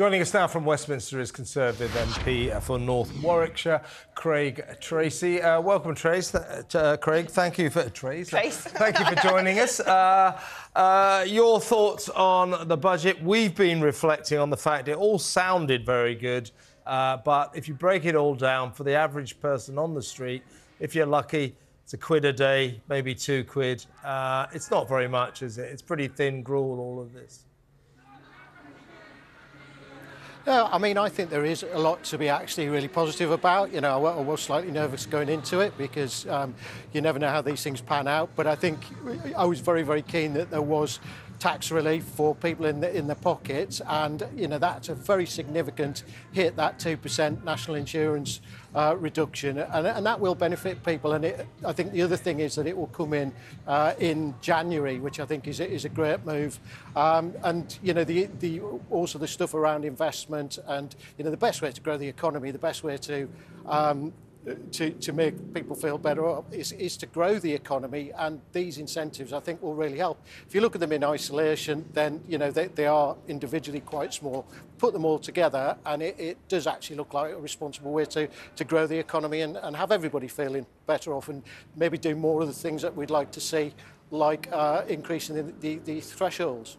Joining us now from Westminster is Conservative MP for North Warwickshire, Craig Tracey. Uh, welcome, Trace. Uh, Craig, thank you for Trace. Trace. thank you for joining us. Uh, uh, your thoughts on the budget? We've been reflecting on the fact it all sounded very good, uh, but if you break it all down for the average person on the street, if you're lucky, it's a quid a day, maybe two quid. Uh, it's not very much, is it? It's pretty thin gruel, all of this. Yeah, I mean, I think there is a lot to be actually really positive about. You know, I was slightly nervous going into it because um, you never know how these things pan out. But I think I was very, very keen that there was tax relief for people in the in the pockets, and you know that's a very significant hit. That two percent national insurance uh, reduction, and, and that will benefit people. And it, I think the other thing is that it will come in uh, in January, which I think is a, is a great move. Um, and you know the the also the stuff around investment, and you know the best way to grow the economy, the best way to um, to, to make people feel better is, is to grow the economy and these incentives I think will really help. If you look at them in isolation then you know they, they are individually quite small. Put them all together and it, it does actually look like a responsible way to, to grow the economy and, and have everybody feeling better off and maybe do more of the things that we'd like to see like uh, increasing the, the, the thresholds.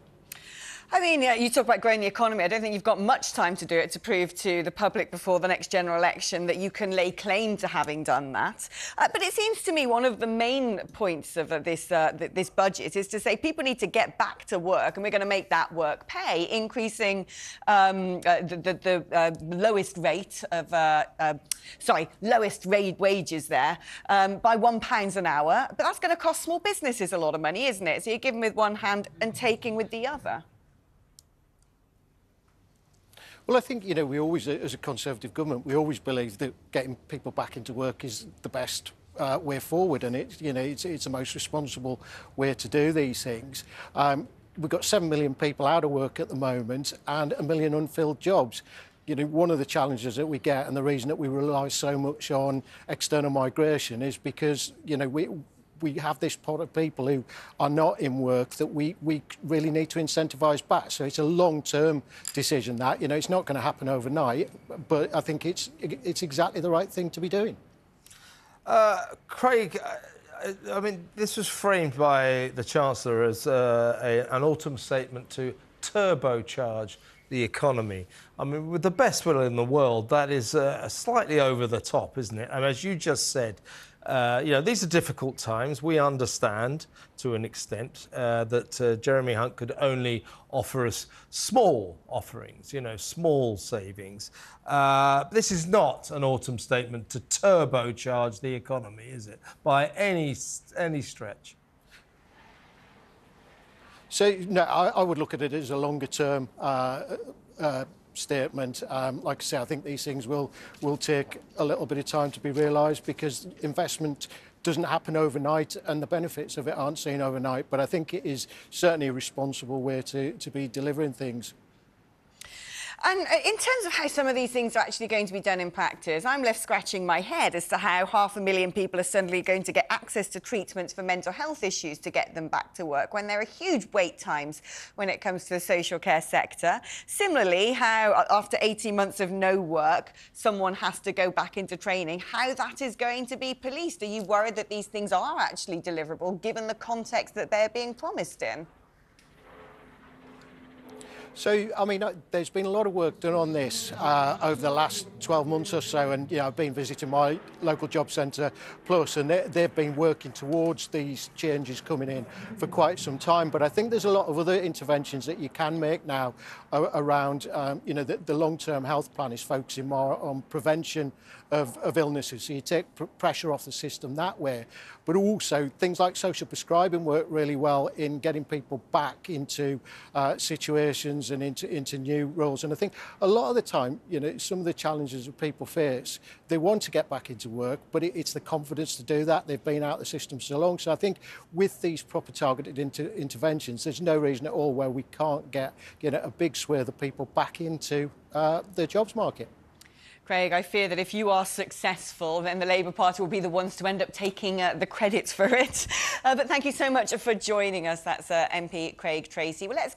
I mean, you talk about growing the economy. I don't think you've got much time to do it to prove to the public before the next general election that you can lay claim to having done that. Uh, but it seems to me one of the main points of uh, this uh, th this budget is to say people need to get back to work, and we're going to make that work pay, increasing um, uh, the, the, the uh, lowest rate of uh, sorry lowest rate wages there um, by one pounds an hour. But that's going to cost small businesses a lot of money, isn't it? So you're giving with one hand and taking with the other. Well, I think, you know, we always, as a Conservative government, we always believe that getting people back into work is the best uh, way forward and it's, you know, it's, it's the most responsible way to do these things. Um, we've got 7 million people out of work at the moment and a million unfilled jobs you know, one of the challenges that we get and the reason that we rely so much on external migration is because, you know, we, we have this pot of people who are not in work that we, we really need to incentivise back. So it's a long-term decision that, you know, it's not going to happen overnight, but I think it's, it's exactly the right thing to be doing. Uh, Craig, I, I mean, this was framed by the Chancellor as uh, a, an autumn statement to turbocharge the economy. I mean, with the best will in the world, that is uh, slightly over the top, isn't it? And as you just said, uh, you know, these are difficult times. We understand to an extent uh, that uh, Jeremy Hunt could only offer us small offerings, you know, small savings. Uh, this is not an autumn statement to turbocharge the economy, is it, by any, any stretch? So, no, I, I would look at it as a longer term uh, uh, statement. Um, like I say, I think these things will, will take a little bit of time to be realised because investment doesn't happen overnight and the benefits of it aren't seen overnight. But I think it is certainly a responsible way to, to be delivering things. And uh, in terms of how some of these things are actually going to be done in practice, I'm left scratching my head as to how half a million people are suddenly going to get access to treatments for mental health issues to get them back to work when there are huge wait times when it comes to the social care sector. Similarly, how uh, after 18 months of no work, someone has to go back into training, how that is going to be policed. Are you worried that these things are actually deliverable given the context that they're being promised in? So, I mean, uh, there's been a lot of work done on this uh, over the last 12 months or so, and you know, I've been visiting my local job centre plus, and they, they've been working towards these changes coming in for quite some time. But I think there's a lot of other interventions that you can make now around, um, you know, the, the long-term health plan is focusing more on prevention of, of illnesses, so you take pr pressure off the system that way. But also things like social prescribing work really well in getting people back into uh, situations and into, into new roles. And I think a lot of the time, you know, some of the challenges that people face, they want to get back into work, but it, it's the confidence to do that. They've been out of the system so long. So I think with these proper targeted inter interventions, there's no reason at all where we can't get you know, a big swathe of people back into uh, the jobs market. Craig, I fear that if you are successful, then the Labour Party will be the ones to end up taking uh, the credits for it. Uh, but thank you so much for joining us. That's uh, MP Craig Tracey. Well, let's